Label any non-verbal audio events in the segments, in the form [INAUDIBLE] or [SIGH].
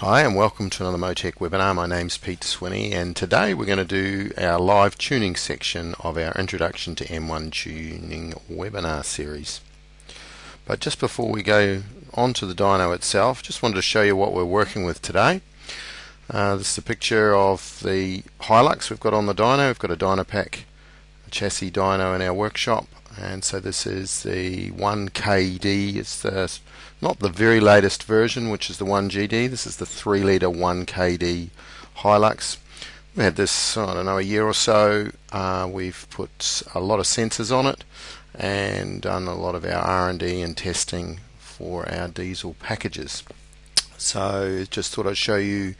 Hi and welcome to another Motec webinar. My name's Pete Swinney and today we're going to do our live tuning section of our Introduction to M1 Tuning webinar series. But just before we go on to the dyno itself, just wanted to show you what we're working with today. Uh, this is a picture of the Hilux we've got on the dyno. We've got a Dynapack a chassis dyno in our workshop and so this is the 1KD. It's the not the very latest version, which is the 1GD. This is the 3 litre 1KD Hilux. We had this, I don't know, a year or so. Uh, we've put a lot of sensors on it and done a lot of our R&D and testing for our diesel packages. So just thought I'd show you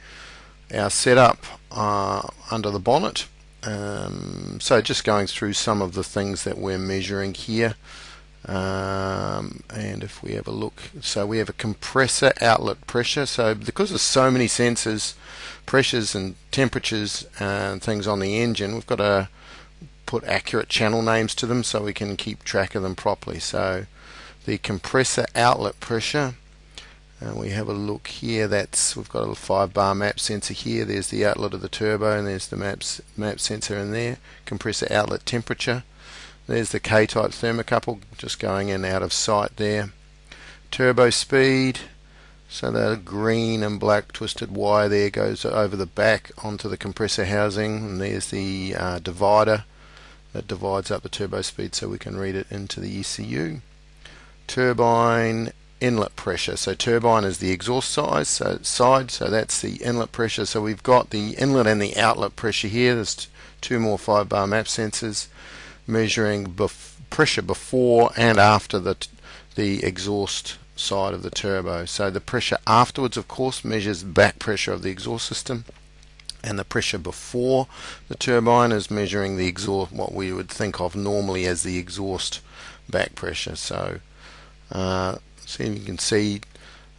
our setup uh, under the bonnet. Um, so just going through some of the things that we're measuring here. Um, and if we have a look, so we have a compressor outlet pressure. So because there's so many sensors, pressures and temperatures and things on the engine, we've got to put accurate channel names to them so we can keep track of them properly. So the compressor outlet pressure, and we have a look here. That's we've got a five bar map sensor here. There's the outlet of the turbo, and there's the maps map sensor in there. Compressor outlet temperature. There's the K-type thermocouple just going in out of sight there. Turbo speed. So the green and black twisted wire there goes over the back onto the compressor housing, and there's the uh, divider that divides up the turbo speed so we can read it into the ECU. Turbine inlet pressure. So turbine is the exhaust size, so side, so that's the inlet pressure. So we've got the inlet and the outlet pressure here. There's two more five bar map sensors measuring bef pressure before and after the the exhaust side of the turbo. So the pressure afterwards, of course, measures back pressure of the exhaust system, and the pressure before the turbine is measuring the exhaust, what we would think of normally as the exhaust back pressure. So, uh, you can see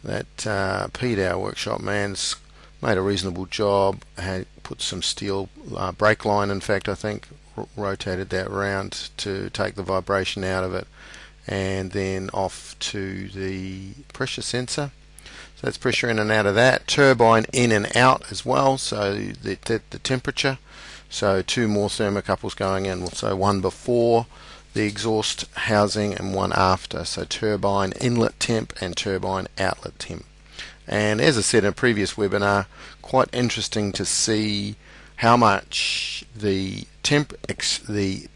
that uh, Pete, our workshop man's made a reasonable job. Had put some steel uh, brake line, in fact, I think, rotated that round to take the vibration out of it and then off to the pressure sensor. So that's pressure in and out of that. Turbine in and out as well so the, the, the temperature. So two more thermocouples going in. So one before the exhaust housing and one after. So turbine inlet temp and turbine outlet temp. And as I said in a previous webinar quite interesting to see how much the temp the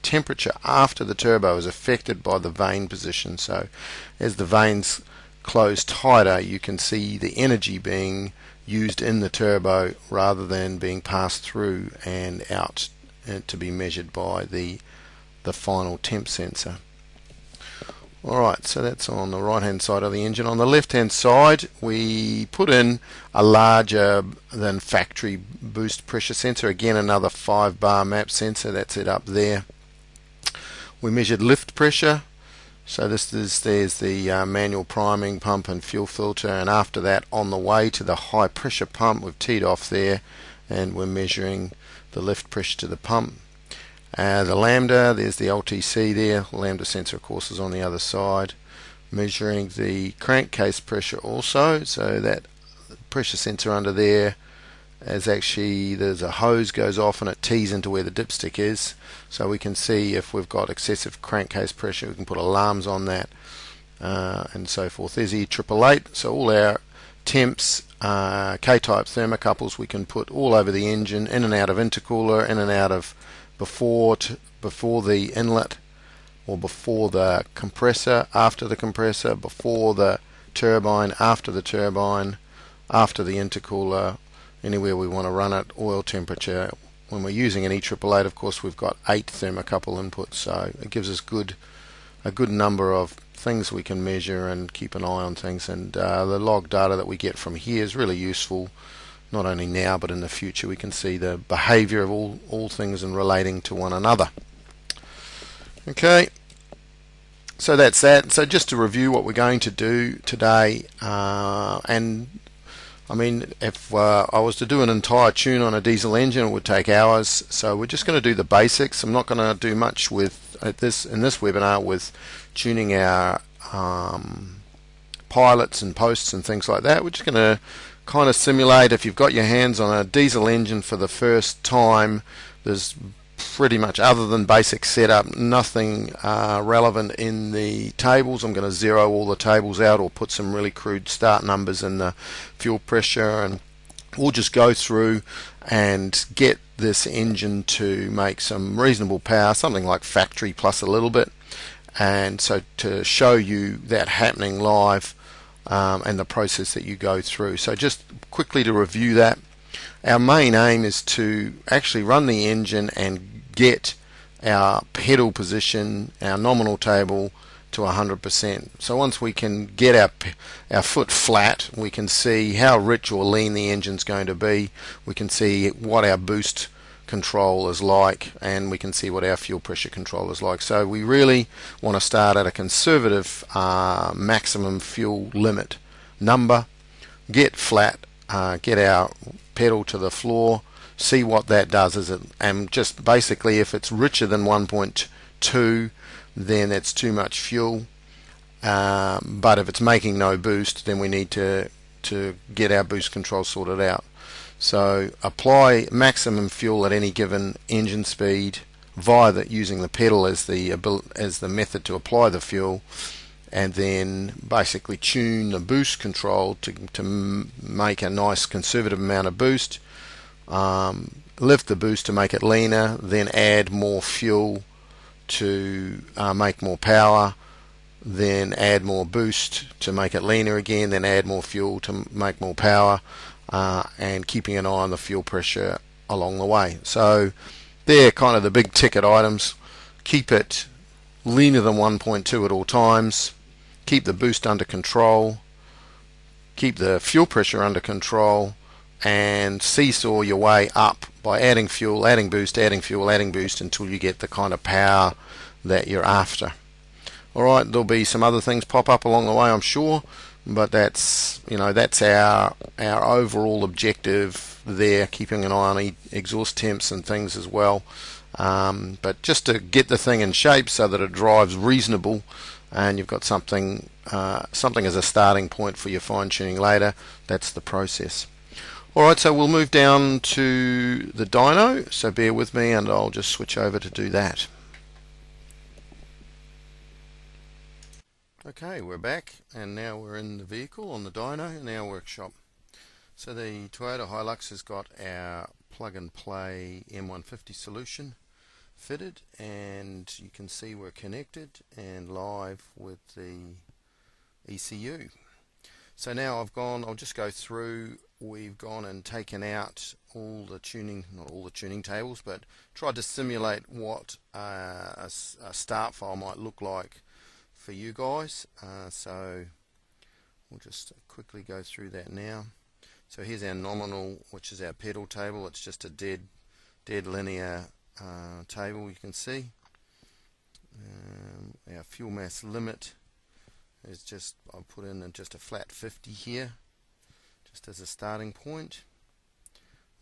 temperature after the turbo is affected by the vane position. So as the vanes close tighter, you can see the energy being used in the turbo rather than being passed through and out uh, to be measured by the the final temp sensor. Alright, so that's on the right hand side of the engine. On the left hand side, we put in a larger than factory boost pressure sensor. Again, another 5 bar map sensor. That's it up there. We measured lift pressure. So this is there's the uh, manual priming pump and fuel filter, and after that, on the way to the high pressure pump, we've teed off there, and we're measuring the lift pressure to the pump. Uh, the lambda, there's the LTC there. Lambda sensor, of course, is on the other side. Measuring the crankcase pressure also. So that pressure sensor under there is actually there's a hose goes off and it tees into where the dipstick is. So we can see if we've got excessive crankcase pressure. We can put alarms on that uh, and so forth. There's the triple eight. So all our temps, uh, K-type thermocouples, we can put all over the engine, in and out of intercooler, in and out of before before the inlet or before the compressor, after the compressor, before the turbine, after the turbine, after the intercooler, anywhere we want to run it, oil temperature. When we're using an E888, of course, we've got eight thermocouple inputs, so it gives us good a good number of things we can measure and keep an eye on things. And uh, the log data that we get from here is really useful not only now but in the future we can see the behavior of all, all things and relating to one another. Okay, so that's that. So just to review what we're going to do today, uh, and I mean, if uh, I was to do an entire tune on a diesel engine, it would take hours. So we're just going to do the basics. I'm not going to do much with this in this webinar with tuning our um, pilots and posts and things like that. We're just going to kind of simulate if you've got your hands on a diesel engine for the first time. There's pretty much other than basic setup nothing uh, relevant in the tables I'm going to zero all the tables out or put some really crude start numbers in the fuel pressure and we'll just go through and get this engine to make some reasonable power something like factory plus a little bit and so to show you that happening live um, and the process that you go through so just quickly to review that our main aim is to actually run the engine and get our pedal position, our nominal table to 100%. So once we can get our our foot flat, we can see how rich or lean the engine's going to be. We can see what our boost control is like, and we can see what our fuel pressure control is like. So we really want to start at a conservative uh, maximum fuel limit number, get flat, uh, get our pedal to the floor, see what that does. Is it and just basically if it's richer than 1.2 then it's too much fuel. Um, but if it's making no boost then we need to to get our boost control sorted out so apply maximum fuel at any given engine speed via the, using the pedal as the as the method to apply the fuel and then basically tune the boost control to, to make a nice conservative amount of boost. Um, lift the boost to make it leaner, then add more fuel to uh, make more power, then add more boost to make it leaner again, then add more fuel to make more power, uh, and keeping an eye on the fuel pressure along the way. So they're kind of the big ticket items. Keep it leaner than 1.2 at all times. Keep the boost under control. Keep the fuel pressure under control and seesaw your way up by adding fuel, adding boost, adding fuel, adding boost until you get the kind of power that you're after. Alright, there'll be some other things pop up along the way I'm sure, but that's you know that's our our overall objective there, keeping an eye on exhaust temps and things as well. Um, but just to get the thing in shape so that it drives reasonable and you've got something uh, something as a starting point for your fine tuning later, that's the process. Alright, so we'll move down to the dyno, so bear with me and I'll just switch over to do that. Okay, we're back and now we're in the vehicle on the dyno in our workshop. So the Toyota Hilux has got our plug and play M150 solution fitted and you can see we're connected and live with the ECU. So now I've gone, I'll just go through we've gone and taken out all the tuning, not all the tuning tables, but tried to simulate what uh, a, a, start file might look like for you guys. Uh, so we'll just quickly go through that now. So here's our nominal, which is our pedal table. It's just a dead, dead linear uh, table. You can see um, our fuel mass limit is just I'll put in just a flat 50 here just as a starting point.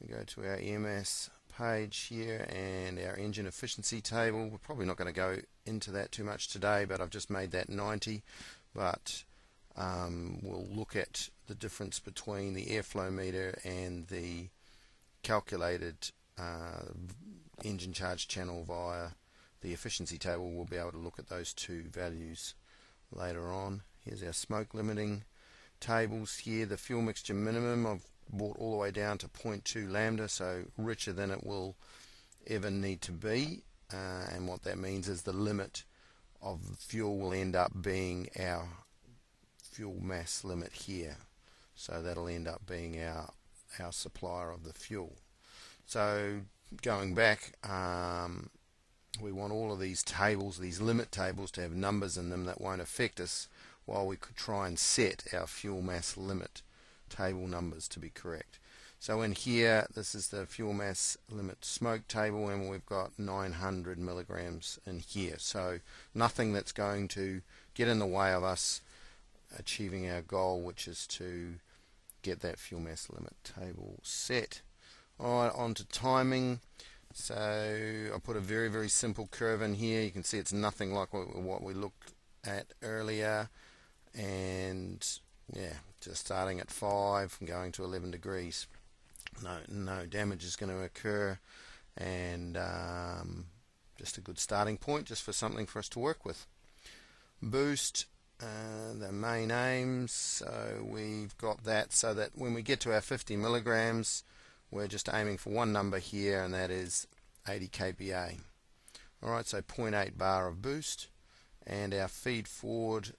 We go to our EMS page here and our engine efficiency table. We're probably not going to go into that too much today, but I've just made that 90. But um, we'll look at the difference between the airflow meter and the calculated uh, engine charge channel via the efficiency table. We'll be able to look at those two values later on. Here's our smoke limiting tables here, the fuel mixture minimum I've brought all the way down to 0.2 lambda, so richer than it will ever need to be. Uh, and what that means is the limit of fuel will end up being our fuel mass limit here. So that'll end up being our our supplier of the fuel. So going back, um, we want all of these tables, these limit tables, to have numbers in them that won't affect us while we could try and set our fuel mass limit table numbers to be correct. So in here, this is the fuel mass limit smoke table, and we've got 900 milligrams in here. So nothing that's going to get in the way of us achieving our goal, which is to get that fuel mass limit table set. Alright, on to timing. So I put a very, very simple curve in here. You can see it's nothing like what we looked at earlier and yeah just starting at 5 and going to 11 degrees. No no damage is going to occur and um, just a good starting point just for something for us to work with. Boost uh, the main aims. So we've got that so that when we get to our 50 milligrams we're just aiming for one number here and that is 80 kPa. Alright so 0.8 bar of boost and our feed forward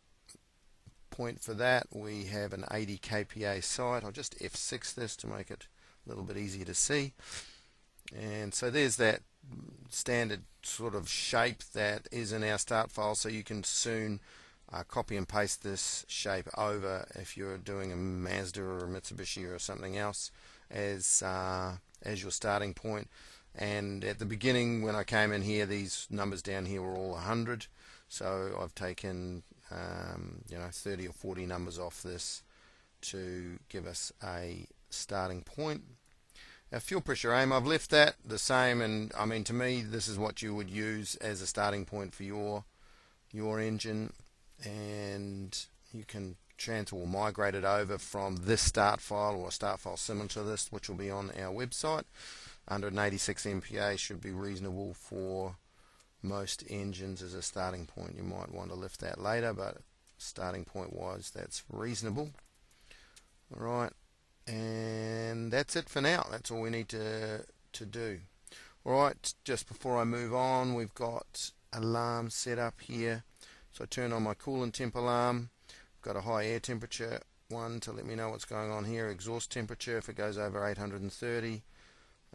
point for that we have an 80 kPa site. I'll just F6 this to make it a little bit easier to see. And so there's that standard sort of shape that is in our start file. So you can soon uh, copy and paste this shape over if you're doing a Mazda or a Mitsubishi or something else as uh, as your starting point. And at the beginning when I came in here these numbers down here were all 100 so I've taken um, you know 30 or 40 numbers off this to give us a starting point. Our fuel pressure aim I've left that the same and I mean to me this is what you would use as a starting point for your your engine and you can transfer or migrate it over from this start file or a start file similar to this which will be on our website. 186 MPa should be reasonable for most engines as a starting point you might want to lift that later but starting point wise that's reasonable alright and that's it for now that's all we need to to do alright just before I move on we've got alarm set up here so I turn on my coolant temp alarm. I've Got a high air temperature one to let me know what's going on here. Exhaust temperature if it goes over 830.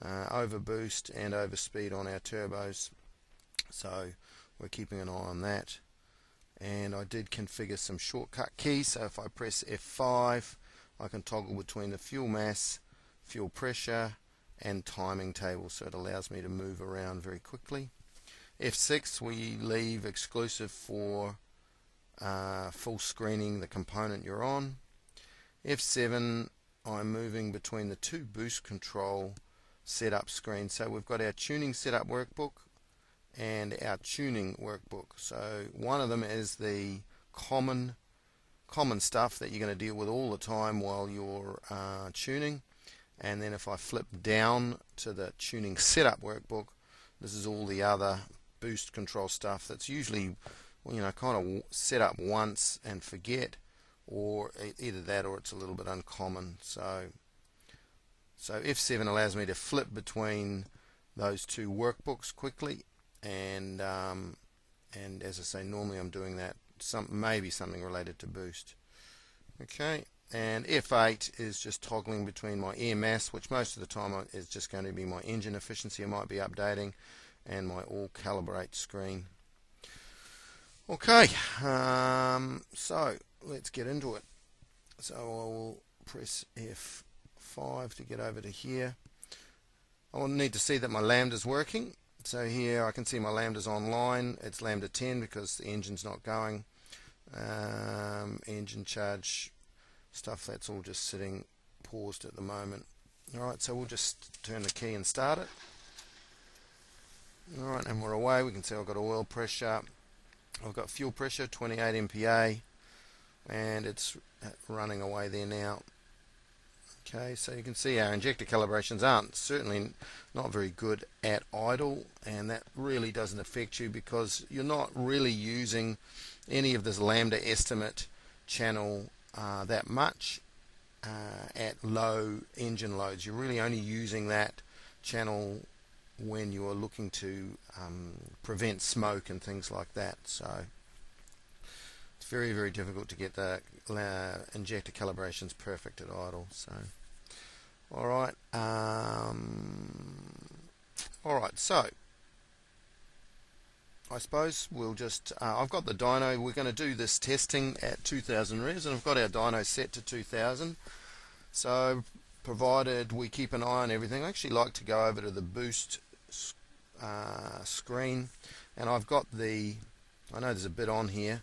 Uh, over boost and over speed on our turbos. So we're keeping an eye on that. And I did configure some shortcut keys. So if I press F5, I can toggle between the fuel mass, fuel pressure, and timing table. So it allows me to move around very quickly. F6 we leave exclusive for uh, full screening the component you're on. F7 I'm moving between the two boost control setup screens. So we've got our tuning setup workbook and our tuning workbook. So one of them is the common common stuff that you're going to deal with all the time while you're uh, tuning. And then if I flip down to the tuning setup workbook, this is all the other boost control stuff that's usually you know kind of set up once and forget or either that or it's a little bit uncommon so so F7 allows me to flip between those two workbooks quickly and um, and as I say normally I'm doing that some maybe something related to boost okay and F8 is just toggling between my mass which most of the time is just going to be my engine efficiency I might be updating and my all calibrate screen. Okay, um, so let's get into it. So I will press F5 to get over to here. I will need to see that my lambda's working. So here I can see my lambda's online. It's lambda 10 because the engine's not going. Um, engine charge stuff that's all just sitting paused at the moment. Alright, so we'll just turn the key and start it. Alright, and we're away. We can see I've got oil pressure. I've got fuel pressure, 28 MPa, and it's running away there now. Okay, so you can see our injector calibrations aren't certainly not very good at idle, and that really doesn't affect you because you're not really using any of this lambda estimate channel uh, that much uh, at low engine loads. You're really only using that channel when you are looking to um, prevent smoke and things like that. So it's very, very difficult to get the uh, injector calibrations perfect at idle. So, all right, um, all right. So I suppose we'll just. Uh, I've got the dyno. We're going to do this testing at 2,000 revs, and I've got our dyno set to 2,000. So provided we keep an eye on everything. I actually like to go over to the boost uh, screen and I've got the I know there's a bit on here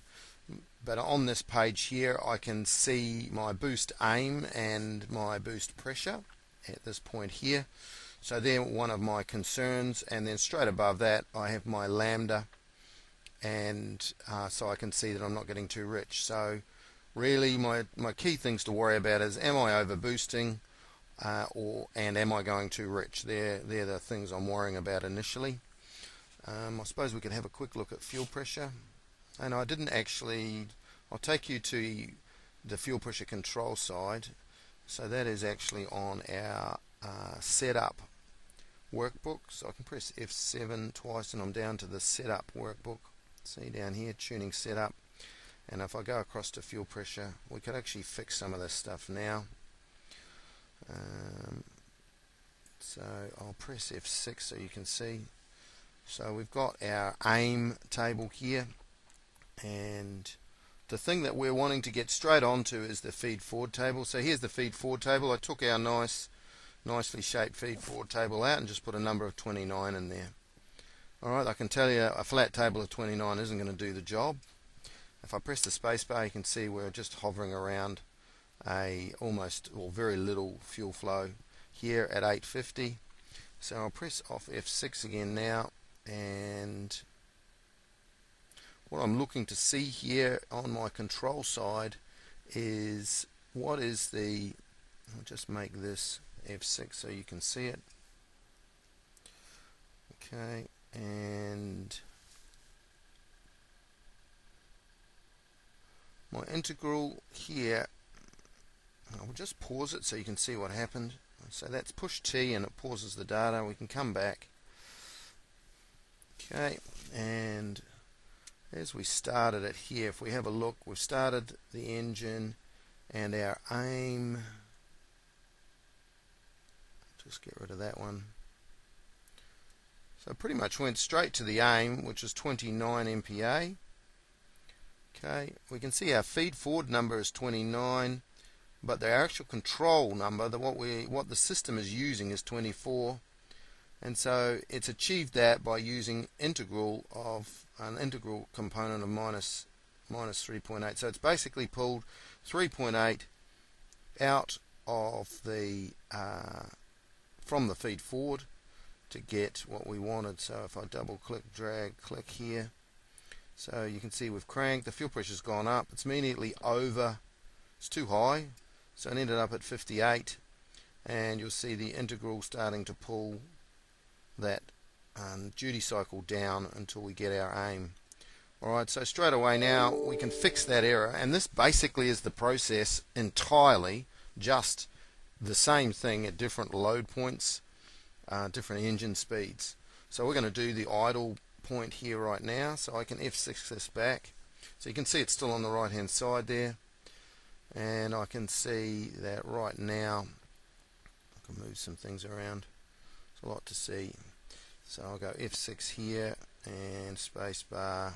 but on this page here I can see my boost aim and my boost pressure at this point here so they're one of my concerns and then straight above that I have my lambda and uh, so I can see that I'm not getting too rich so really my, my key things to worry about is am I over boosting uh, or and am I going too rich? They're, they're the things I'm worrying about initially. Um, I suppose we could have a quick look at fuel pressure. And I didn't actually, I'll take you to the fuel pressure control side. So that is actually on our uh, setup workbook. So I can press F7 twice and I'm down to the setup workbook. See down here, tuning setup. And if I go across to fuel pressure, we could actually fix some of this stuff now. Um, so I'll press F6 so you can see. So we've got our aim table here and the thing that we're wanting to get straight onto is the feed forward table. So here's the feed forward table. I took our nice, nicely shaped feed forward table out and just put a number of 29 in there. Alright, I can tell you a flat table of 29 isn't going to do the job. If I press the spacebar, you can see we're just hovering around a almost or very little fuel flow here at 850. So I'll press off F6 again now and what I'm looking to see here on my control side is what is the I'll just make this F6 so you can see it. Okay and my integral here I will just pause it so you can see what happened. So that's push T and it pauses the data. We can come back. Okay and as we started it here. If we have a look we've started the engine and our aim just get rid of that one. So pretty much went straight to the aim which is 29 MPa okay we can see our feed forward number is 29 but the actual control number the what we what the system is using is 24 and so it's achieved that by using integral of an integral component of minus minus 3.8 so it's basically pulled 3.8 out of the uh, from the feed forward to get what we wanted. So if I double click drag click here so you can see we've cranked. The fuel pressure's gone up. It's immediately over. It's too high. So it ended up at 58 and you'll see the integral starting to pull that um, duty cycle down until we get our aim. Alright, so straight away now we can fix that error and this basically is the process entirely just the same thing at different load points, uh, different engine speeds. So we're going to do the idle point here right now so I can F6 this back. So you can see it's still on the right hand side there and I can see that right now I can move some things around It's a lot to see. So I'll go F6 here and spacebar.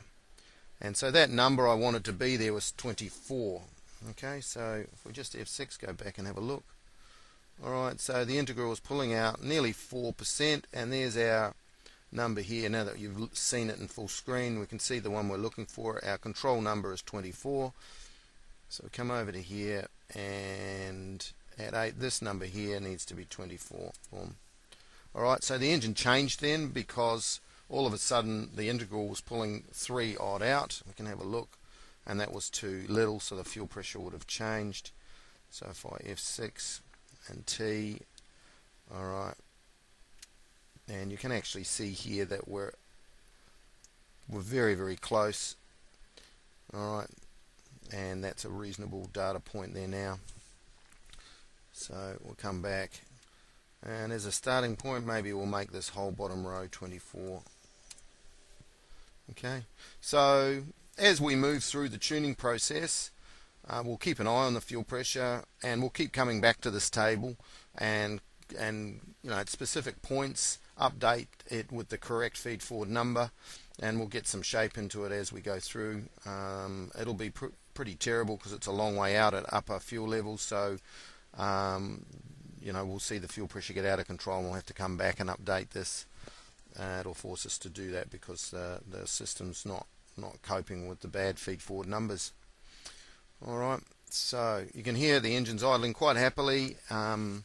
And so that number I wanted to be there was 24. Okay, so if we just F6, go back and have a look. Alright, so the integral is pulling out nearly 4%, and there's our number here. Now that you've seen it in full screen, we can see the one we're looking for. Our control number is 24. So come over to here, and at 8, this number here needs to be 24. Boom. Alright, so the engine changed then because all of a sudden the integral was pulling 3 odd out. We can have a look. And that was too little so the fuel pressure would have changed. So if I F6 and T, alright, and you can actually see here that we're we're very very close. Alright and that's a reasonable data point there now. So we'll come back and as a starting point maybe we'll make this whole bottom row 24 okay. So as we move through the tuning process uh, we'll keep an eye on the fuel pressure and we'll keep coming back to this table and and you know at specific points update it with the correct feed forward number and we'll get some shape into it as we go through. Um, it'll be pr pretty terrible because it's a long way out at upper fuel levels. So um, you know, we'll see the fuel pressure get out of control and we'll have to come back and update this. Uh, it'll force us to do that because uh, the system's not, not coping with the bad feed forward numbers. Alright, so you can hear the engine's idling quite happily. Um,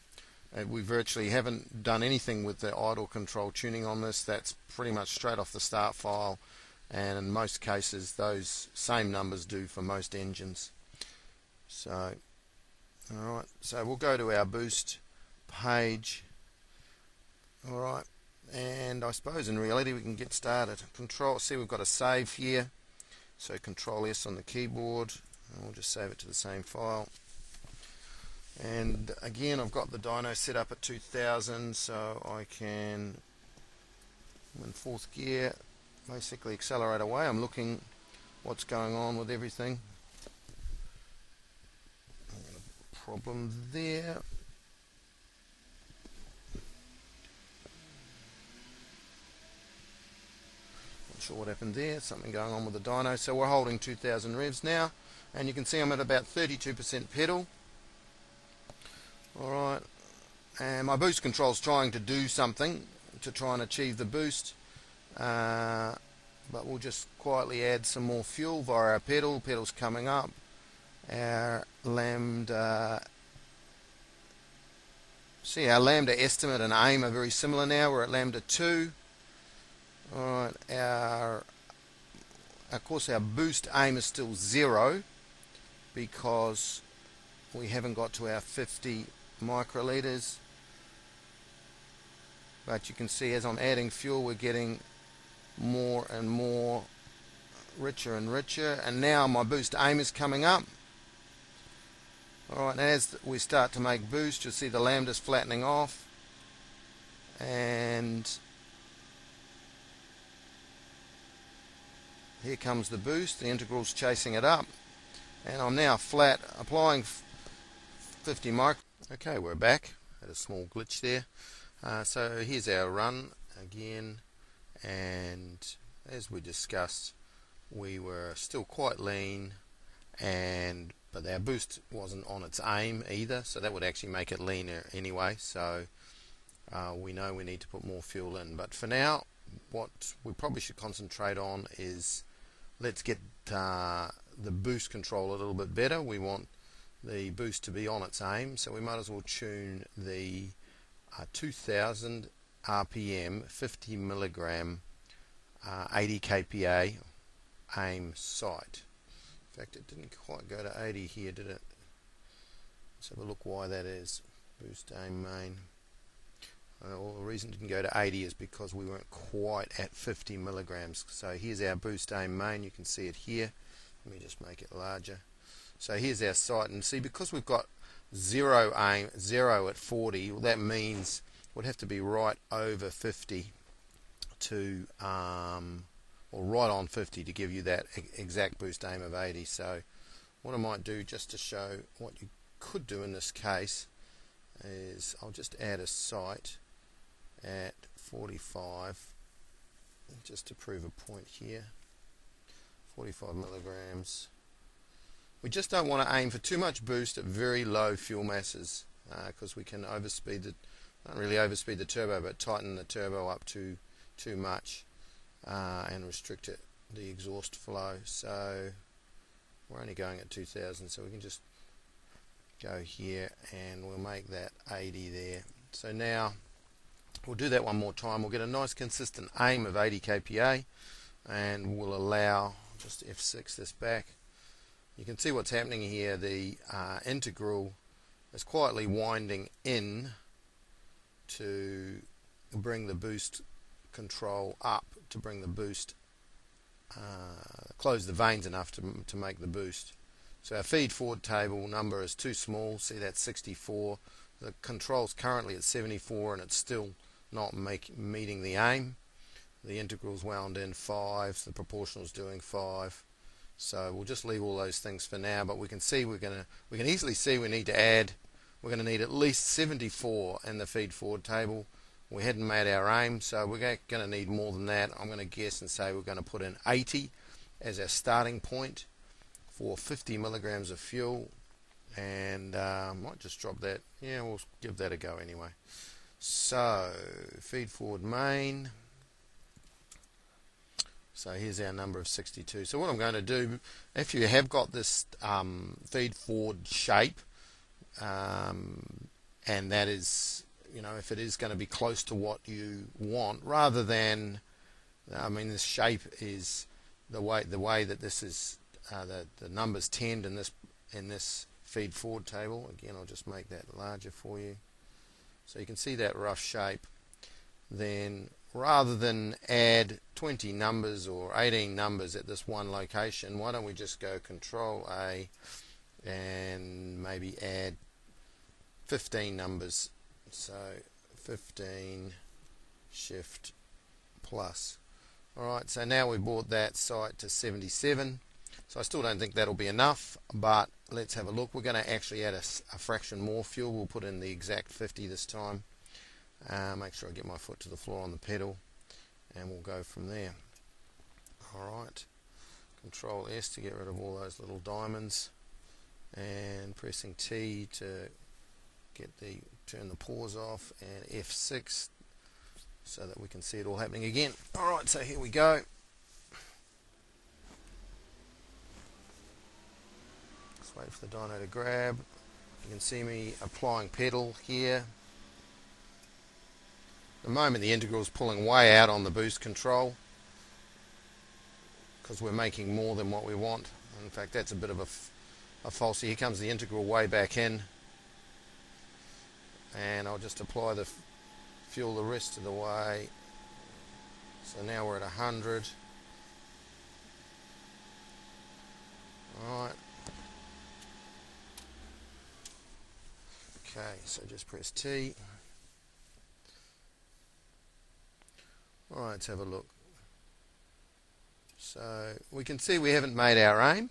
we virtually haven't done anything with the idle control tuning on this. That's pretty much straight off the start file and in most cases those same numbers do for most engines. So, alright, so we'll go to our boost page. Alright, and I suppose in reality we can get started. Control, see we've got a save here. So Control S on the keyboard, and we'll just save it to the same file. And again, I've got the dyno set up at 2000, so I can, in fourth gear, basically accelerate away. I'm looking what's going on with everything. Problem there. Sure what happened there. Something going on with the dyno. So we're holding 2000 revs now, and you can see I'm at about 32% pedal. Alright, and my boost control is trying to do something to try and achieve the boost. Uh, but we'll just quietly add some more fuel via our pedal. Pedal's coming up. Our lambda. See, our lambda estimate and aim are very similar now. We're at lambda 2. Alright, our. Of course, our boost aim is still 0 because we haven't got to our 50 microliters. But you can see as I'm adding fuel, we're getting more and more richer and richer and now my boost aim is coming up alright as we start to make boost you'll see the lambda's flattening off and here comes the boost. The integral's chasing it up. And I'm now flat applying 50 mic okay we're back. Had a small glitch there. Uh, so here's our run again. And as we discussed we were still quite lean. And but our boost wasn't on its aim either. So that would actually make it leaner anyway. So uh, we know we need to put more fuel in. But for now what we probably should concentrate on is let's get uh, the boost control a little bit better we want the boost to be on its aim so we might as well tune the uh, 2000 RPM 50 milligram uh, 80 kPa aim site. In fact, it didn't quite go to 80 here, did it? Let's have a look why that is. Boost aim main. Uh, the reason it didn't go to 80 is because we weren't quite at 50 milligrams. So here's our boost aim main. You can see it here. Let me just make it larger. So here's our site, and see because we've got zero aim, zero at 40, well, that means would have to be right over 50 to um, or right on 50 to give you that exact boost aim of 80 so what I might do just to show what you could do in this case is I'll just add a site at 45 just to prove a point here 45 milligrams we just don't want to aim for too much boost at very low fuel masses because uh, we can overspeed the not really overspeed the turbo, but tighten the turbo up too too much uh, and restrict it the exhaust flow. So we're only going at 2000, so we can just go here and we'll make that 80 there. So now we'll do that one more time. We'll get a nice consistent aim of 80 kPa and we'll allow just F6 this back. You can see what's happening here. The uh, integral is quietly winding in to bring the boost control up to bring the boost uh, close the vanes enough to, to make the boost so our feed forward table number is too small see that's 64 the control's currently at 74 and it's still not make, meeting the aim the integral's wound in 5 the proportional's doing 5 so we'll just leave all those things for now but we can see we're gonna we can easily see we need to add we're going to need at least 74 in the feed forward table. We hadn't made our aim, so we're going to need more than that. I'm going to guess and say we're going to put in 80 as our starting point for 50 milligrams of fuel. And uh, might just drop that. Yeah, we'll give that a go anyway. So, feed forward main. So here's our number of 62. So what I'm going to do, if you have got this um, feed forward shape, um, and that is, you know, if it is going to be close to what you want, rather than, I mean, this shape is the way the way that this is uh, the the numbers tend in this in this feed forward table. Again, I'll just make that larger for you. So you can see that rough shape. Then rather than add 20 numbers or 18 numbers at this one location, why don't we just go Control A and maybe add 15 numbers. So 15 Shift plus. Alright, so now we brought that site to 77. So I still don't think that'll be enough, but let's have a look. We're going to actually add a, a fraction more fuel. We'll put in the exact 50 this time. Uh, make sure I get my foot to the floor on the pedal, and we'll go from there. Alright, Control S to get rid of all those little diamonds, and pressing T to get the turn the pause off, and F6 so that we can see it all happening again. Alright, so here we go. Wait for the dyno to grab. You can see me applying pedal here. the moment the integral is pulling way out on the boost control because we're making more than what we want. In fact, that's a bit of a, a falsy. Here comes the integral way back in. And I'll just apply the fuel the rest of the way. So now we're at 100. Alright, Okay, so just press T. Alright, let's have a look. So we can see we haven't made our aim.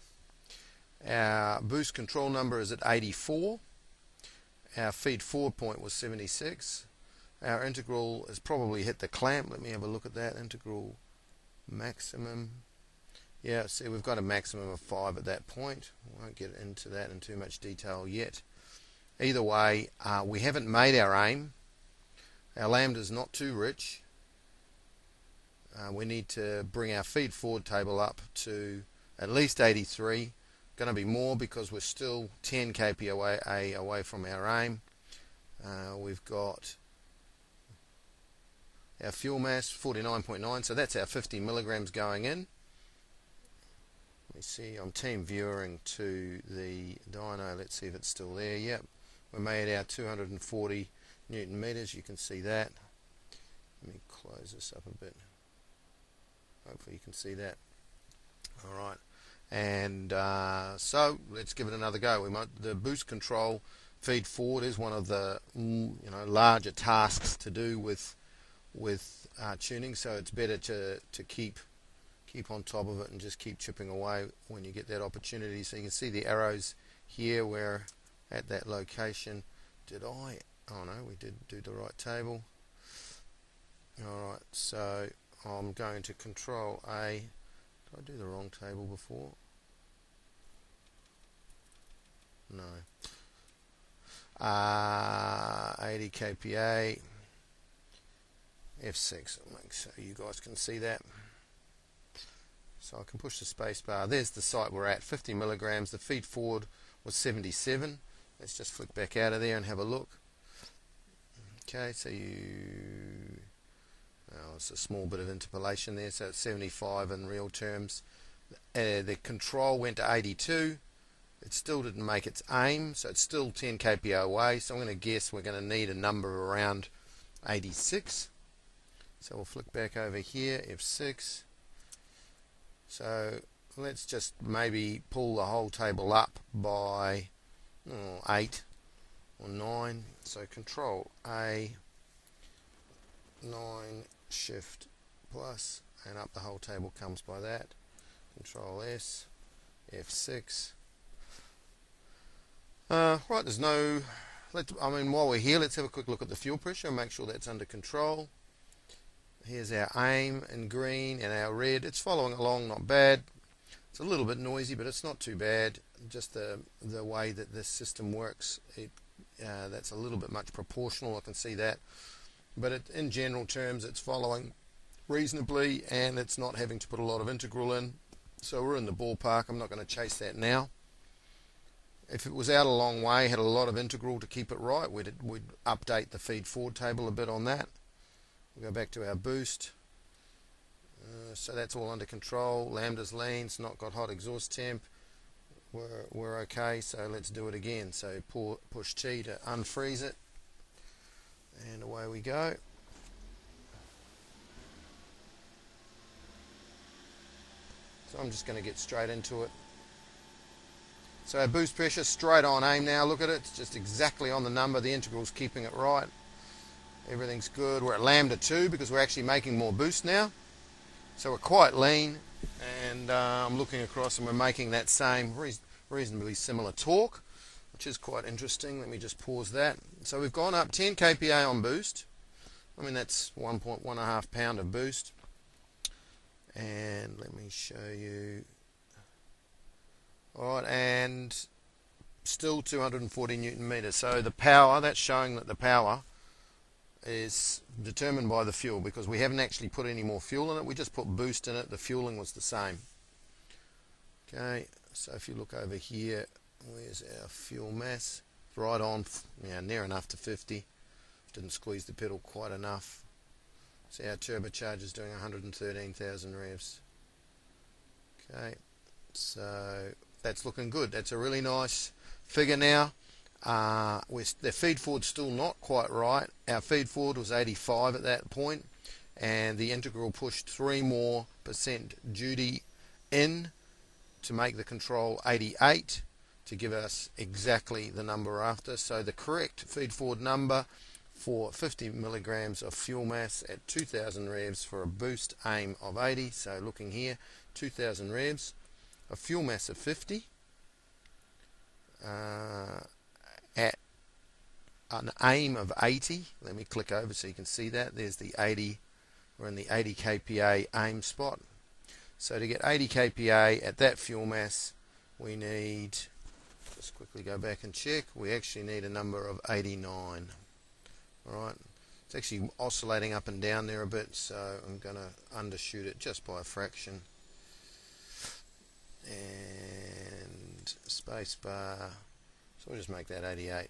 Our boost control number is at 84. Our feed forward point was 76. Our integral has probably hit the clamp. Let me have a look at that. Integral maximum. Yeah, see we've got a maximum of 5 at that point. won't get into that in too much detail yet. Either way, uh, we haven't made our aim. Our lambda is not too rich. Uh, we need to bring our feed forward table up to at least 83. Going to be more because we're still 10 kPa away, from our aim. Uh, we've got our fuel mass 49.9, so that's our 50 milligrams going in. Let me see, I'm team viewing to the dyno. Let's see if it's still there. Yep, we made our 240 newton meters. You can see that. Let me close this up a bit. Hopefully you can see that. Alright and uh, so let's give it another go. We might the boost control feed forward is one of the mm, you know larger tasks to do with with uh, tuning. So it's better to to keep keep on top of it and just keep chipping away when you get that opportunity. So you can see the arrows here where at that location. Did I? Oh no, we did do the right table. Alright, so I'm going to control A. Did I do the wrong table before? No. Uh, 80 kPa. F6, make so you guys can see that. So I can push the space bar. There's the site we're at, 50 milligrams. The feed forward was 77. Let's just flick back out of there and have a look. Okay, so you... Oh, it's a small bit of interpolation there, so it's 75 in real terms. Uh, the control went to 82. It still didn't make its aim, so it's still 10 kPa away. So I'm going to guess we're going to need a number around 86. So we'll flick back over here, F6. So let's just maybe pull the whole table up by or 8 or 9 so control A. 9 shift plus. And up the whole table comes by that. Control S. F6 uh, right there's no let I mean while we're here let's have a quick look at the fuel pressure and make sure that's under control. Here's our aim in green and our red. It's following along not bad. It's a little bit noisy but it's not too bad just the the way that this system works, it uh, that's a little bit much proportional. I can see that, but it, in general terms, it's following reasonably, and it's not having to put a lot of integral in. So we're in the ballpark. I'm not going to chase that now. If it was out a long way, had a lot of integral to keep it right, we'd, we'd update the feed forward table a bit on that. We'll go back to our boost. Uh, so that's all under control. Lambda's lean, it's not got hot exhaust temp we're, we're okay so let's do it again. So push T to unfreeze it. And away we go. So I'm just going to get straight into it. So our boost pressure straight on aim now. Look at it it's just exactly on the number. The integral's keeping it right. Everything's good. We're at lambda 2 because we're actually making more boost now. So we're quite lean and uh, I'm looking across and we're making that same reasonably similar torque which is quite interesting. Let me just pause that. So we've gone up 10 kPa on boost. I mean that's 1.1 pound of boost. And let me show you. Alright and still 240 newton meters. So the power that's showing that the power is determined by the fuel because we haven't actually put any more fuel in it. We just put boost in it. The fueling was the same. Okay, so if you look over here, where's our fuel mass? Right on, yeah, near enough to 50. Didn't squeeze the pedal quite enough. See our turbocharger is doing 113,000 revs. Okay, so that's looking good. That's a really nice figure now. Uh, the feed forward's still not quite right. Our feed forward was 85 at that point, and the integral pushed three more percent duty in to make the control 88 to give us exactly the number after. So the correct feed forward number for 50 milligrams of fuel mass at 2000 revs for a boost aim of 80. So looking here, 2000 revs, a fuel mass of 50. Uh, at an aim of 80. Let me click over so you can see that. There's the 80. We're in the 80 kPa aim spot. So to get 80 kPa at that fuel mass, we need, just quickly go back and check, we actually need a number of 89. Alright, it's actually oscillating up and down there a bit, so I'm going to undershoot it just by a fraction. And spacebar. So we'll just make that 88.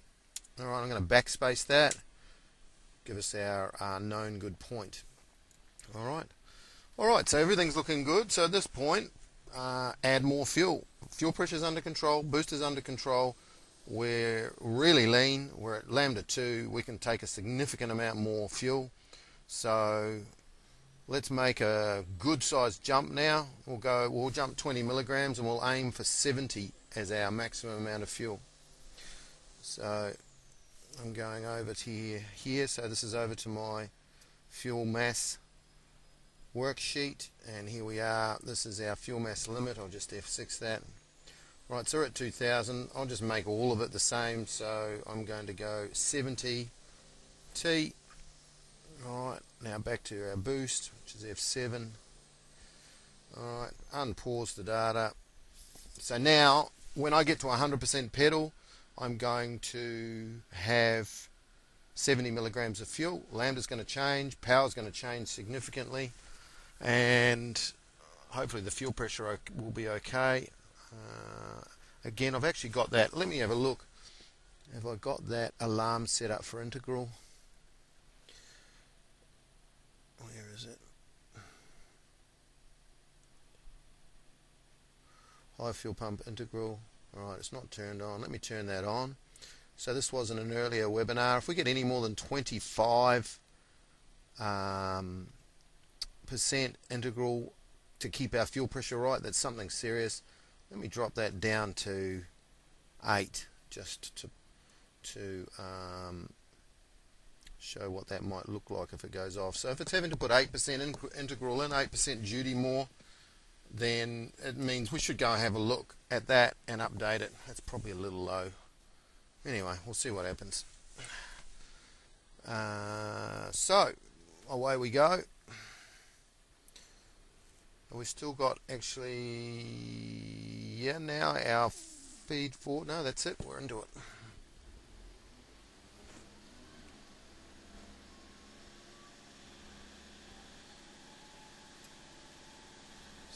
Alright, I'm going to backspace that. Give us our, our known good point. Alright. Alright, so everything's looking good. So at this point, uh, add more fuel. Fuel pressure is under control, booster's under control. We're really lean. We're at lambda 2. We can take a significant amount more fuel. So let's make a good sized jump now. We'll go, we'll jump 20 milligrams and we'll aim for 70 as our maximum amount of fuel. So I'm going over to here, here. So this is over to my fuel mass worksheet and here we are. This is our fuel mass limit. I'll just F6 that. Right, so we're at 2000. I'll just make all of it the same. So I'm going to go 70 T. Alright, now back to our boost, which is F7. Alright, unpause the data. So now, when I get to 100% pedal, I'm going to have 70 milligrams of fuel. Lambda's going to change, power's going to change significantly, and hopefully the fuel pressure will be okay. Uh, again, I've actually got that. Let me have a look. Have I got that alarm set up for integral? Where is it? High fuel pump integral. Alright, it's not turned on. Let me turn that on. So this wasn't an earlier webinar. If we get any more than 25 um, percent integral to keep our fuel pressure right, that's something serious. Let me drop that down to 8 just to, to um, show what that might look like if it goes off. So if it's having to put 8% integral in, 8% duty more, then it means we should go and have a look at that and update it. That's probably a little low. Anyway, we'll see what happens. Uh, so, away we go. We've still got actually, yeah, now our feed forward. No, that's it. We're into it.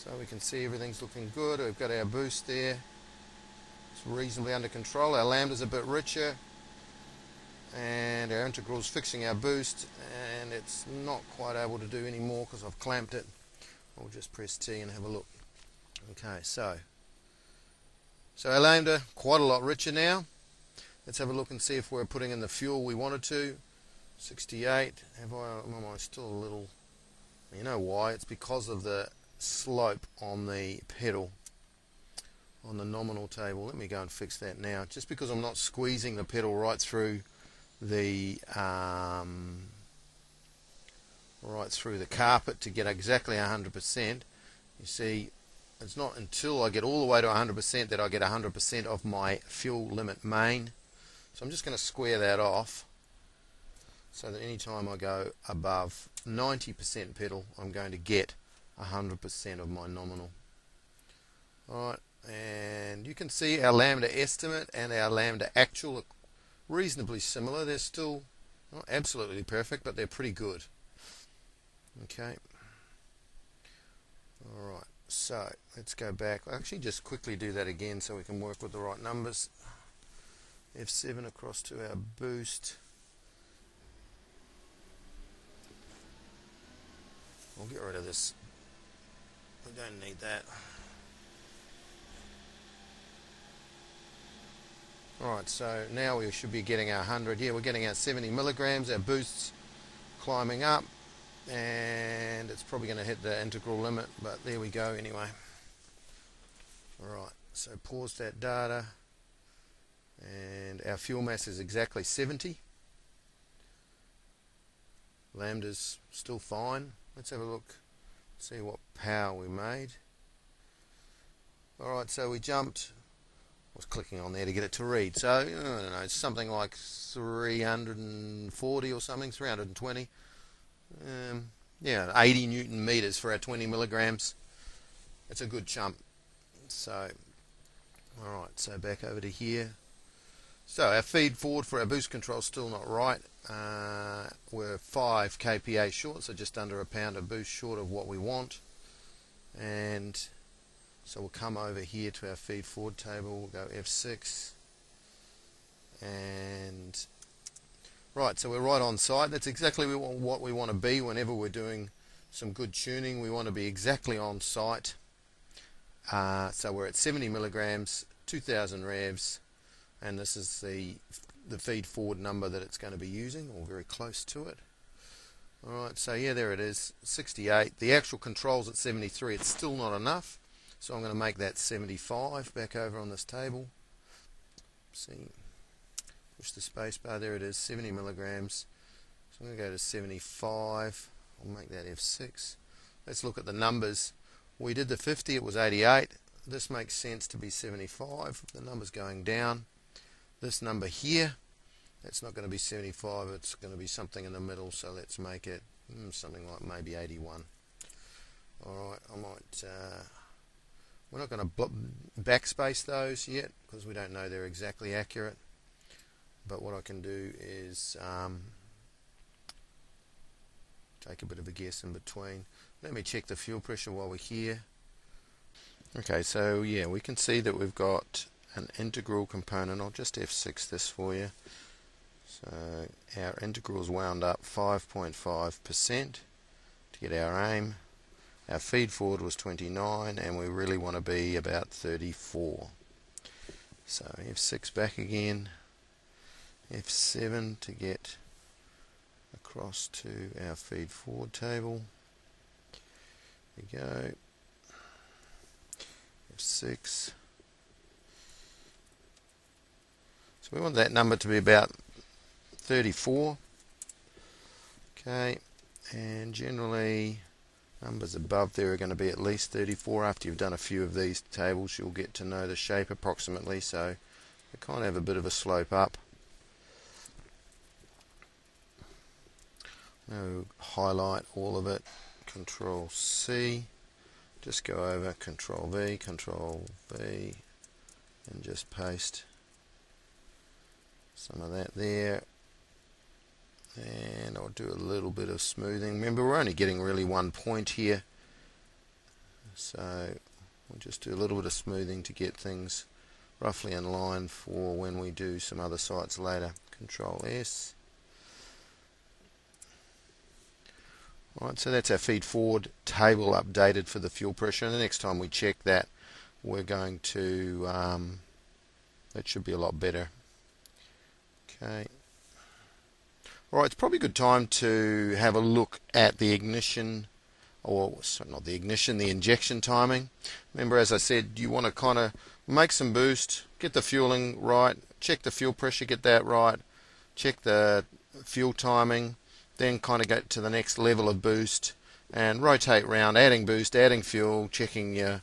So we can see everything's looking good. We've got our boost there. It's reasonably under control. Our lambda's a bit richer. And our integral's fixing our boost. And it's not quite able to do any more because I've clamped it. we will just press T and have a look. Okay, so So our lambda, quite a lot richer now. Let's have a look and see if we're putting in the fuel we wanted to. 68. Have I, am I still a little... You know why? It's because of the slope on the pedal on the nominal table. Let me go and fix that now. Just because I'm not squeezing the pedal right through the um, right through the carpet to get exactly 100%. You see, it's not until I get all the way to 100% that I get 100% of my fuel limit main. So I'm just going to square that off so that anytime I go above 90% pedal, I'm going to get 100% of my nominal. Alright, and you can see our lambda estimate and our lambda actual are reasonably similar. They're still not absolutely perfect, but they're pretty good. Okay. Alright, so let's go back. I'll actually just quickly do that again so we can work with the right numbers. F7 across to our boost. We'll get rid of this. We don't need that. Alright, so now we should be getting our 100 here. We're getting our 70 milligrams, our boosts climbing up, and it's probably going to hit the integral limit, but there we go anyway. Alright, so pause that data, and our fuel mass is exactly 70. Lambda's still fine. Let's have a look, see what power we made. Alright, so we jumped I was clicking on there to get it to read. So, I don't know, it's something like 340 or something, 320. Um, yeah, 80 newton meters for our 20 milligrams. It's a good chump. So, alright, so back over to here. So our feed forward for our boost control is still not right. Uh, we're 5 kPa short, so just under a pound of boost short of what we want. And so we'll come over here to our feed forward table, we'll go F6 and right so we're right on site. That's exactly what we want to be whenever we're doing some good tuning. We want to be exactly on site. Uh, so we're at 70 milligrams 2000 revs and this is the the feed forward number that it's going to be using or very close to it alright so yeah there it is 68 the actual controls at 73 it's still not enough so I'm going to make that 75 back over on this table. See, push the space bar, there it is, 70 milligrams. So I'm going to go to 75. I'll make that F6. Let's look at the numbers. We did the 50, it was 88. This makes sense to be 75. The number's going down. This number here, it's not going to be 75, it's going to be something in the middle, so let's make it hmm, something like maybe 81. Alright, I might... Uh, we're not going to backspace those yet because we don't know they're exactly accurate. But what I can do is um, take a bit of a guess in between. Let me check the fuel pressure while we're here. Okay, so yeah, we can see that we've got an integral component. I'll just F6 this for you. So our integral is wound up 5.5% to get our aim. Our feed forward was 29 and we really want to be about 34. So F6 back again, F7 to get across to our feed forward table. There we go. F6. So we want that number to be about 34. Okay, and generally Numbers above there are going to be at least 34. After you've done a few of these tables, you'll get to know the shape approximately. So they kind of have a bit of a slope up. No highlight all of it. Control C. Just go over Control V, Control V, and just paste some of that there. And I'll do a little bit of smoothing. Remember we're only getting really one point here. So we'll just do a little bit of smoothing to get things roughly in line for when we do some other sites later. Control S. Right, so that's our feed forward table updated for the fuel pressure. And the next time we check that we're going to um, that should be a lot better okay Alright, it's probably a good time to have a look at the ignition, or sorry, not the ignition, the injection timing. Remember, as I said, you want to kind of make some boost, get the fueling right, check the fuel pressure, get that right, check the fuel timing, then kind of get to the next level of boost and rotate round, adding boost, adding fuel, checking your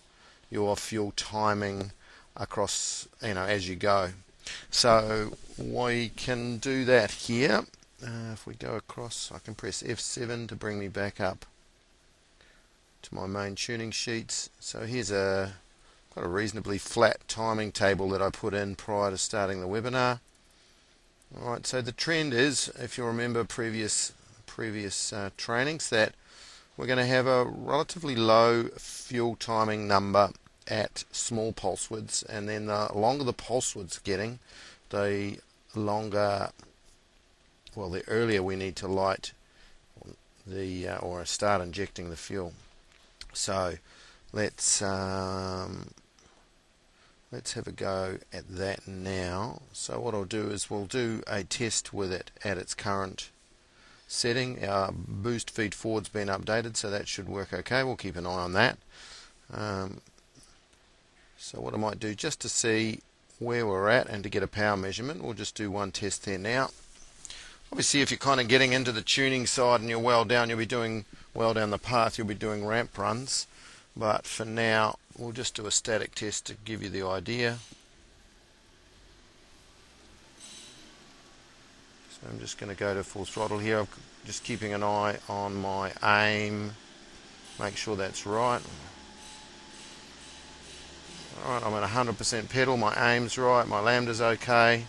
your fuel timing across, you know, as you go. So we can do that here. Uh, if we go across, I can press F7 to bring me back up to my main tuning sheets. So here's a quite a reasonably flat timing table that I put in prior to starting the webinar. Alright, so the trend is, if you remember previous previous uh, trainings, that we're going to have a relatively low fuel timing number at small pulse widths, and then the longer the pulse width's getting, the longer well, the earlier we need to light the uh, or start injecting the fuel. So let's um, let's have a go at that now. So what I'll do is we'll do a test with it at its current setting. Our boost feed forward's been updated, so that should work okay. We'll keep an eye on that. Um, so what I might do just to see where we're at and to get a power measurement, we'll just do one test there now. Obviously, if you're kind of getting into the tuning side and you're well down, you'll be doing well down the path, you'll be doing ramp runs. But for now, we'll just do a static test to give you the idea. So I'm just going to go to full throttle here. I'm just keeping an eye on my aim. Make sure that's right. Alright, I'm at 100% pedal. My aim's right. My lambda's okay.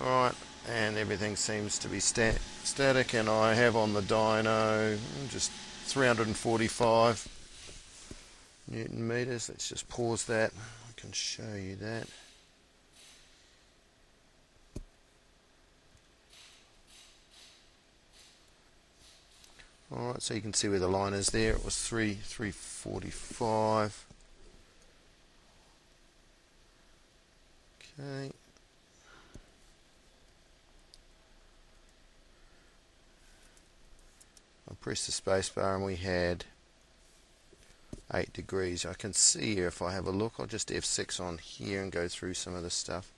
Alright, and everything seems to be sta static and I have on the dyno just 345 newton meters let's just pause that I can show you that Alright, so you can see where the line is there. It was 3 345. Okay. I press the spacebar and we had 8 degrees. I can see here if I have a look, I'll just F6 on here and go through some of the stuff.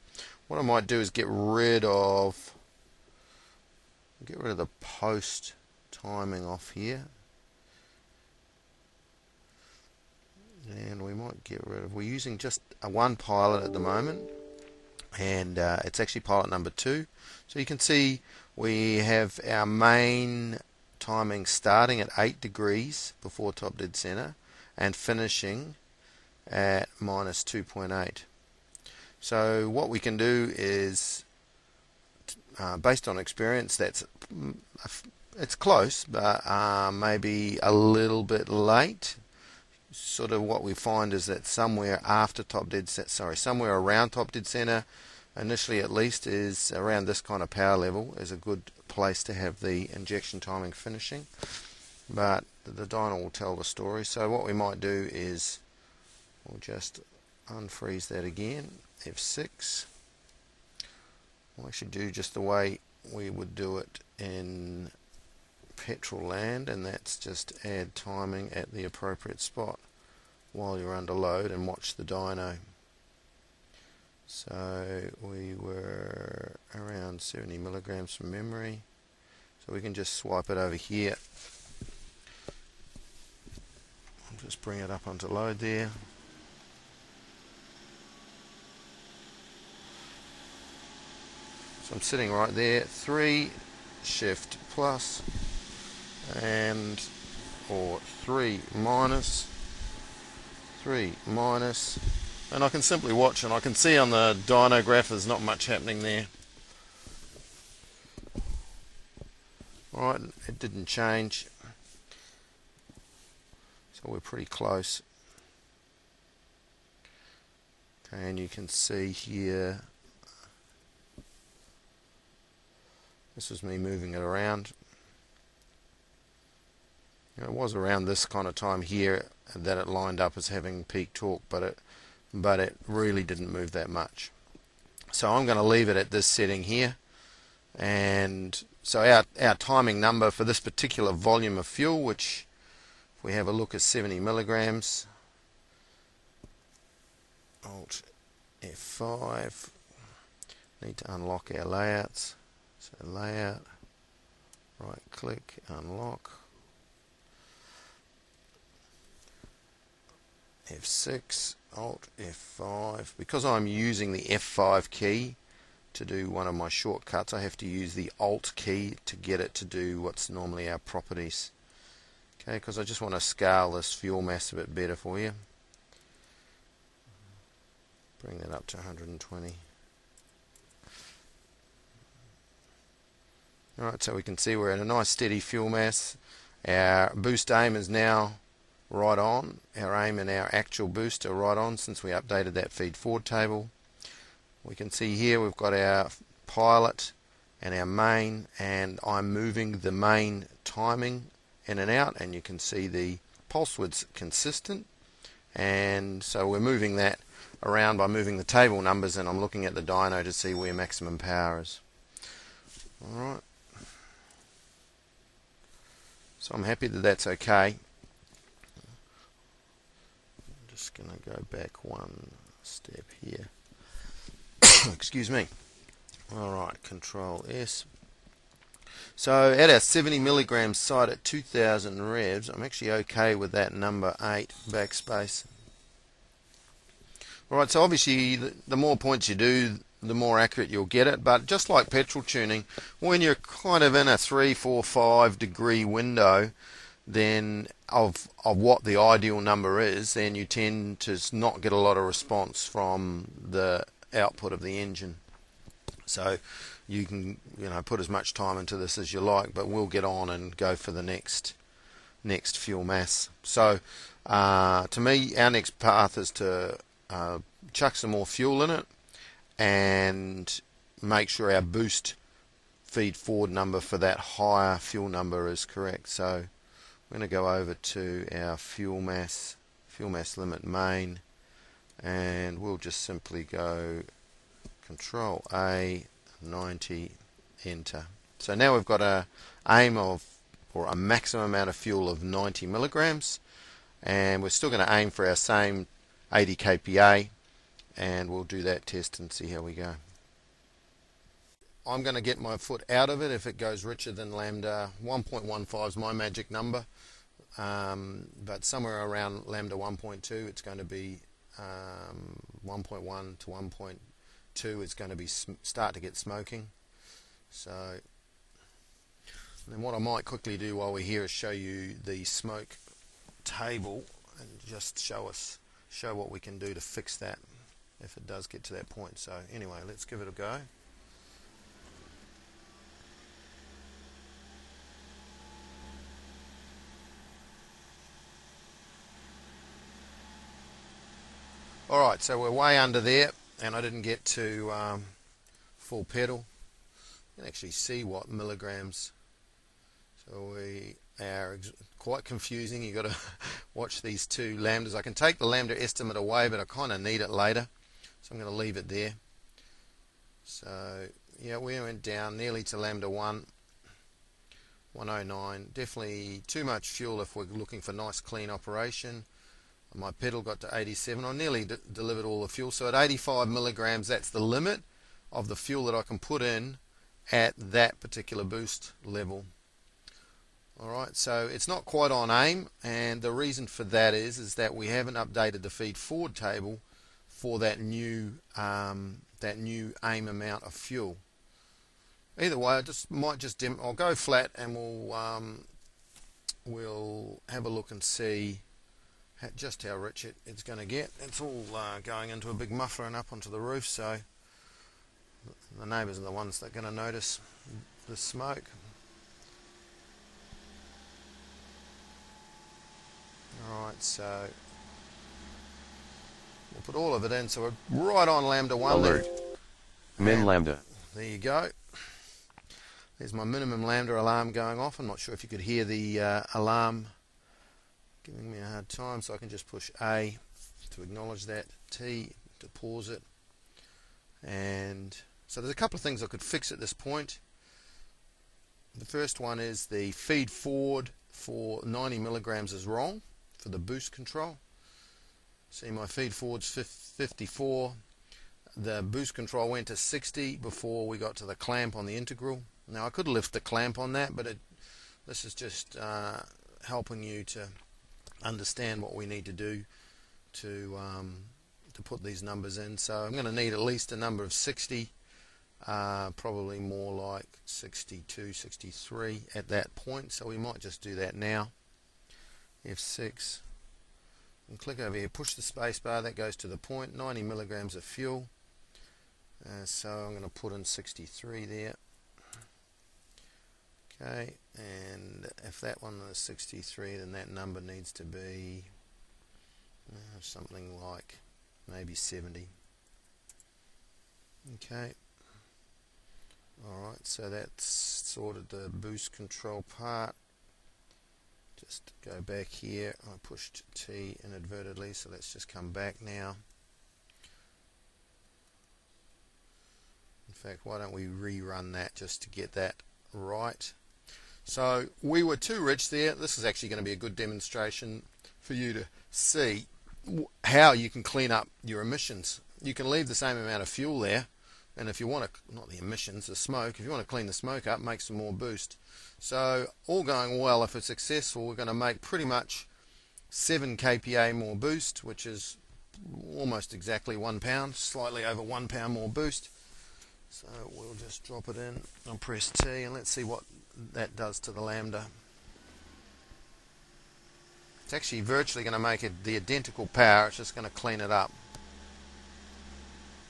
What I might do is get rid of get rid of the post timing off here. And we might get rid of, we're using just a one pilot at the moment and uh, it's actually pilot number two. So you can see we have our main timing starting at 8 degrees before top dead center and finishing at minus 2.8. So what we can do is, uh, based on experience, that's mm, it's close, but uh, maybe a little bit late. Sort of what we find is that somewhere after top dead, sorry, somewhere around top dead center, initially at least, is around this kind of power level is a good place to have the injection timing finishing. But the dyno will tell the story. So what we might do is we'll just unfreeze that again F6 we'll actually do just the way we would do it in petrol land and that's just add timing at the appropriate spot while you're under load and watch the dyno so we were around 70 milligrams from memory. So we can just swipe it over here. I'll just bring it up onto load there. So I'm sitting right there. 3 shift plus and or 3 minus 3 minus and I can simply watch and I can see on the dyno graph there's not much happening there. Alright, it didn't change. So we're pretty close. Okay, and you can see here this was me moving it around. It was around this kind of time here that it lined up as having peak torque, but it but it really didn't move that much. So I'm going to leave it at this setting here. And so our, our timing number for this particular volume of fuel, which if we have a look at 70 milligrams, Alt F5, need to unlock our layouts. So layout, right click, unlock. F6, Alt F5. Because I'm using the F5 key to do one of my shortcuts, I have to use the Alt key to get it to do what's normally our properties. Okay, because I just want to scale this fuel mass a bit better for you. Bring that up to 120. Alright, so we can see we're at a nice steady fuel mass. Our boost aim is now right on. Our aim and our actual boost are right on since we updated that feed forward table. We can see here we've got our pilot and our main and I'm moving the main timing in and out and you can see the pulse width's consistent and so we're moving that around by moving the table numbers and I'm looking at the dyno to see where maximum power is. Alright. So I'm happy that that's okay just going to go back one step here. [COUGHS] Excuse me. Alright, Control S. So at our 70 milligrams site at 2000 revs, I'm actually okay with that number 8 backspace. Alright, so obviously the, more points you do, the more accurate you'll get it. But just like petrol tuning, when you're kind of in a 3, 4, 5 degree window, then of of what the ideal number is, then you tend to not get a lot of response from the output of the engine. So you can you know put as much time into this as you like, but we'll get on and go for the next next fuel mass. So uh, to me, our next path is to uh, chuck some more fuel in it and make sure our boost feed forward number for that higher fuel number is correct. So I'm going to go over to our fuel mass, fuel mass limit main, and we'll just simply go Control A, 90, enter. So now we've got a aim of, or a maximum amount of fuel of 90 milligrams, and we're still going to aim for our same 80 kPa, and we'll do that test and see how we go. I'm going to get my foot out of it if it goes richer than lambda. 1.15 is my magic number, um, but somewhere around lambda 1.2 it's going to be um, 1.1 to 1.2 it's going to be start to get smoking. So then what I might quickly do while we're here is show you the smoke table and just show us show what we can do to fix that if it does get to that point. So anyway, let's give it a go. Alright, so we're way under there, and I didn't get to um, full pedal. You can actually see what milligrams. So we are quite confusing. You've got to [LAUGHS] watch these two lambdas. I can take the lambda estimate away, but I kind of need it later. So I'm going to leave it there. So, yeah, we went down nearly to lambda 1. 109. Definitely too much fuel if we're looking for nice clean operation my pedal got to 87. I nearly delivered all the fuel. So at 85 milligrams, that's the limit of the fuel that I can put in at that particular boost level. Alright, so it's not quite on aim, and the reason for that is is that we haven't updated the feed forward table for that new um, that new aim amount of fuel. Either way, I just might just dim. I'll go flat, and we'll um, we'll have a look and see just how rich it, it's going to get. It's all uh, going into a big muffler and up onto the roof, so the neighbours are the ones that are going to notice the smoke. Alright, so we'll put all of it in, so we're right on lambda 1. Alert. Min lambda. There you go. There's my minimum lambda alarm going off. I'm not sure if you could hear the uh, alarm giving me a hard time so I can just push A to acknowledge that, T to pause it And so there's a couple of things I could fix at this point. The first one is the feed forward for 90 milligrams is wrong for the boost control. See my feed forward's 54. The boost control went to 60 before we got to the clamp on the integral. Now I could lift the clamp on that, but it, this is just uh, helping you to understand what we need to do to um, to put these numbers in. So I'm going to need at least a number of 60 uh, probably more like 62, 63 at that point. So we might just do that now. F6 and click over here, push the spacebar, that goes to the point, 90 milligrams of fuel. Uh, so I'm going to put in 63 there. Okay, and if that one is 63, then that number needs to be uh, something like maybe 70. Okay. Alright, so that's sorted the boost control part. Just go back here. I pushed T inadvertently, so let's just come back now. In fact, why don't we rerun that just to get that right. So we were too rich there. This is actually going to be a good demonstration for you to see how you can clean up your emissions. You can leave the same amount of fuel there and if you want to, not the emissions, the smoke, if you want to clean the smoke up, make some more boost. So all going well, if it's successful, we're going to make pretty much 7 kPa more boost, which is almost exactly one pound, slightly over one pound more boost. So we'll just drop it in and press T and let's see what that does to the lambda. It's actually virtually going to make it the identical power, it's just going to clean it up.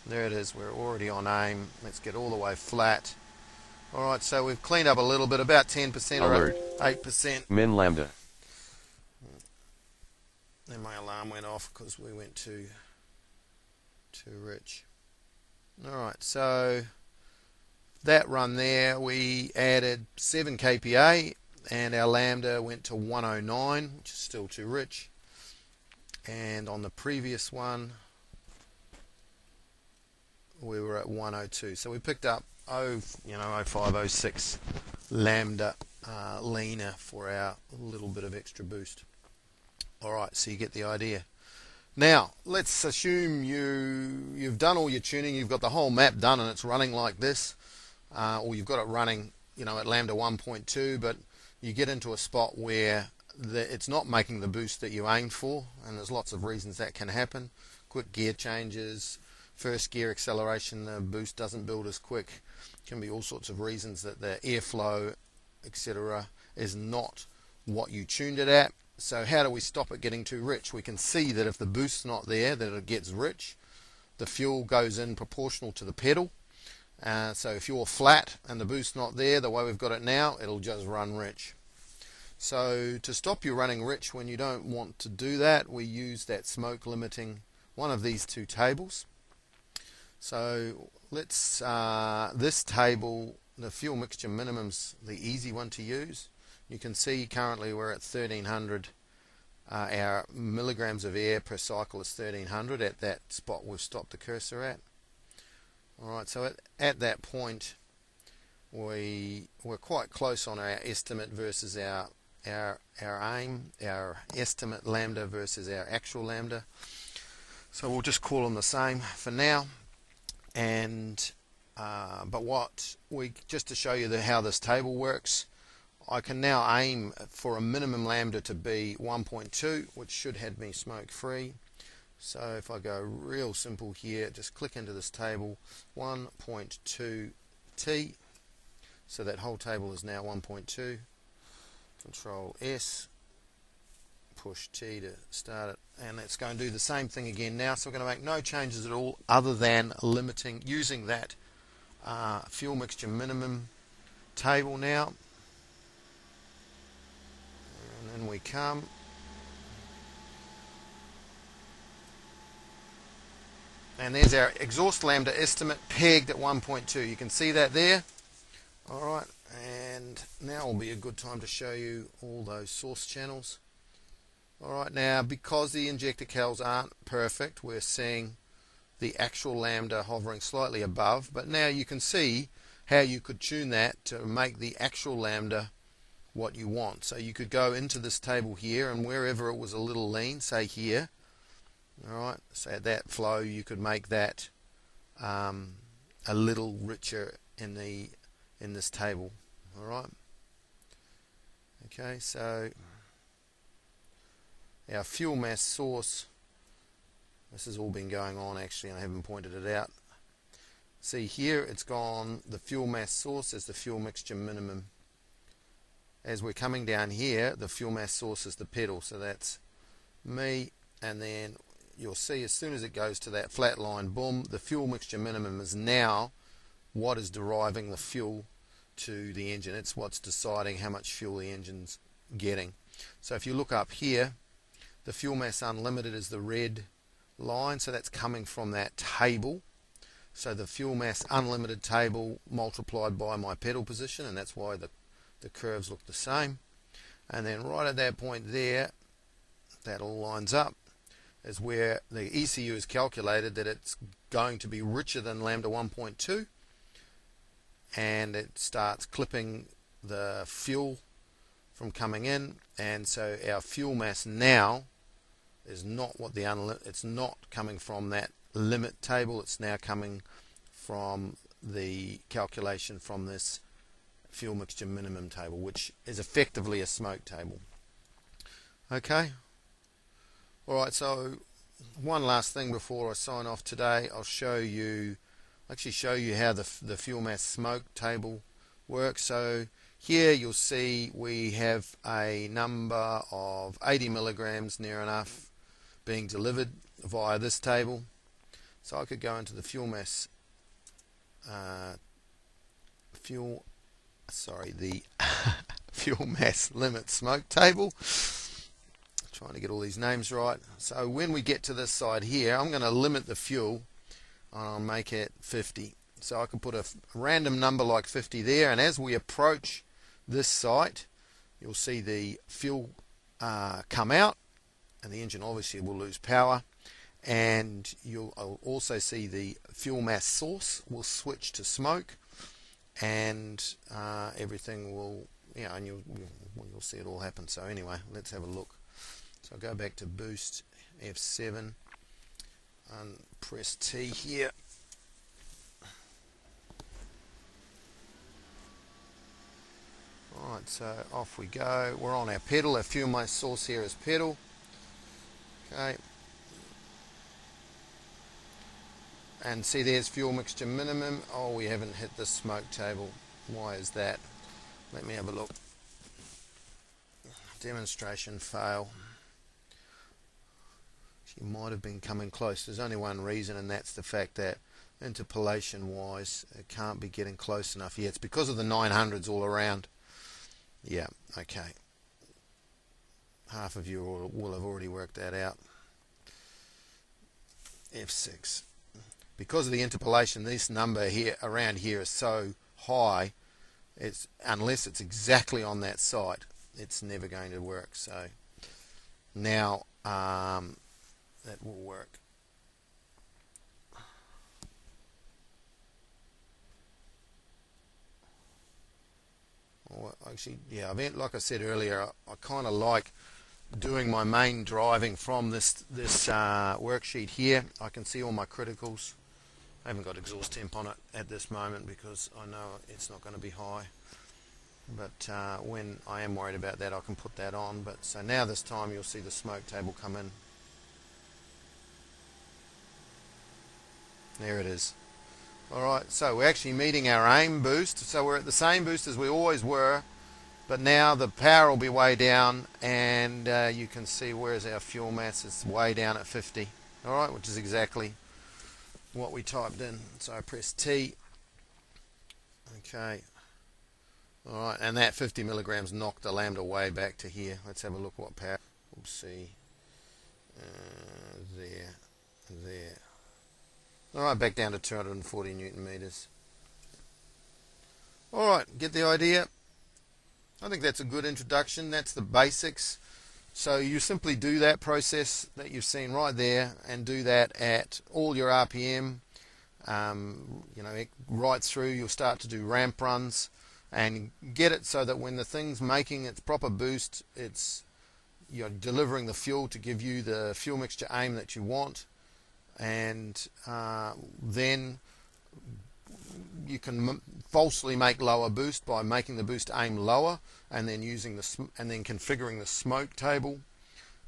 There it is, we're already on aim. Let's get all the way flat. Alright, so we've cleaned up a little bit, about 10% Alert. or 8%. Min lambda. Then my alarm went off because we went too, too rich. Alright, so that run there, we added 7 kPa and our lambda went to 109, which is still too rich. And on the previous one, we were at 102. So we picked up oh, you know, 0506 lambda uh, leaner for our little bit of extra boost. All right, so you get the idea. Now, let's assume you you've done all your tuning, you've got the whole map done, and it's running like this, uh, or you've got it running, you know, at lambda 1.2, but you get into a spot where the, it's not making the boost that you aimed for, and there's lots of reasons that can happen. Quick gear changes, first gear acceleration, the boost doesn't build as quick. Can be all sorts of reasons that the airflow, etc., is not what you tuned it at. So how do we stop it getting too rich? We can see that if the boost's not there, that it gets rich. The fuel goes in proportional to the pedal. Uh, so if you're flat and the boost's not there, the way we've got it now, it'll just run rich. So to stop you running rich when you don't want to do that, we use that smoke limiting one of these two tables. So let's, uh, this table, the fuel mixture minimum's the easy one to use. You can see currently we're at 1300. Uh, our milligrams of air per cycle is 1300 at that spot we've stopped the cursor at. Alright, so at, at that point we we're quite close on our estimate versus our our our aim, our estimate lambda versus our actual lambda. So we'll just call them the same for now and uh, but what we just to show you the, how this table works I can now aim for a minimum lambda to be 1.2 which should have me smoke free so if I go real simple here just click into this table 1.2 T. So that whole table is now 1.2 control S push T to start it and it's going to do the same thing again now. So we're going to make no changes at all other than limiting using that uh, fuel mixture minimum table now. And then we come and there's our exhaust lambda estimate pegged at 1.2 you can see that there? Alright and now will be a good time to show you all those source channels. Alright, now because the injector cows aren't perfect, we're seeing the actual lambda hovering slightly above. But now you can see how you could tune that to make the actual lambda what you want. So you could go into this table here and wherever it was a little lean, say here, all right, so at that flow you could make that um, a little richer in the in this table. All right. Okay, so our fuel mass source. This has all been going on actually, and I haven't pointed it out. See here, it's gone. The fuel mass source is the fuel mixture minimum. As we're coming down here, the fuel mass source is the pedal, so that's me. And then you'll see as soon as it goes to that flat line, boom, the fuel mixture minimum is now what is deriving the fuel to the engine. It's what's deciding how much fuel the engine's getting. So if you look up here, the fuel mass unlimited is the red line, so that's coming from that table. So the fuel mass unlimited table multiplied by my pedal position, and that's why the, the curves look the same. And then right at that point there, that all lines up, is where the ECU is calculated that it's going to be richer than lambda 1.2 and it starts clipping the fuel from coming in and so our fuel mass now is not what the it's not coming from that limit table it's now coming from the calculation from this fuel mixture minimum table which is effectively a smoke table. Okay alright so one last thing before I sign off today I'll show you actually show you how the, the fuel mass smoke table works so here you'll see we have a number of 80 milligrams near enough being delivered via this table. So I could go into the fuel mass, uh, fuel, sorry, the [LAUGHS] fuel mass limit smoke table. Trying to get all these names right. So when we get to this side here, I'm going to limit the fuel and I'll make it 50. So I can put a random number like 50 there, and as we approach this site, you'll see the fuel uh, come out, and the engine obviously will lose power and you'll also see the fuel mass source will switch to smoke and uh, everything will you know and you'll, you'll see it all happen so anyway let's have a look so I'll go back to boost F7 and press T here Alright, so off we go. We're on our pedal. Our fuel mass source here is pedal. Okay. And see there's fuel mixture minimum. Oh, we haven't hit the smoke table. Why is that? Let me have a look. Demonstration fail. She might have been coming close. There's only one reason, and that's the fact that interpolation wise, it can't be getting close enough yet. It's because of the 900s all around. Yeah, okay half of you will have already worked that out. F6. Because of the interpolation, this number here around here is so high, it's unless it's exactly on that site, it's never going to work. So now um, that will work. Well, actually, yeah, I mean, like I said earlier, I, I kind of like doing my main driving from this this uh, worksheet here. I can see all my criticals. I haven't got exhaust temp on it at this moment because I know it's not going to be high. But uh, when I am worried about that, I can put that on. But so now this time you'll see the smoke table come in. There it is. Alright, so we're actually meeting our aim boost. So we're at the same boost as we always were but now the power will be way down and uh, you can see where's our fuel mass it's way down at 50 alright which is exactly what we typed in. So I press T. Okay. Alright and that 50 milligrams knocked the lambda way back to here. Let's have a look what power. We'll see. Uh, there there alright back down to 240 newton meters alright get the idea I think that's a good introduction. That's the basics So you simply do that process that you've seen right there and do that at all your RPM. Um, you know, right through, you'll start to do ramp runs and get it so that when the thing's making its proper boost, it's you're delivering the fuel to give you the fuel mixture aim that you want, and uh, then you can falsely make lower boost by making the boost aim lower, and then using the and then configuring the smoke table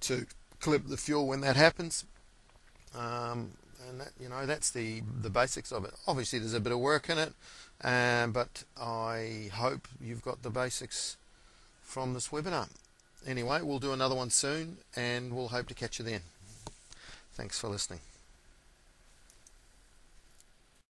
to clip the fuel when that happens. Um, and that, you know that's the the basics of it. Obviously, there's a bit of work in it, um, but I hope you've got the basics from this webinar. Anyway, we'll do another one soon, and we'll hope to catch you then. Thanks for listening.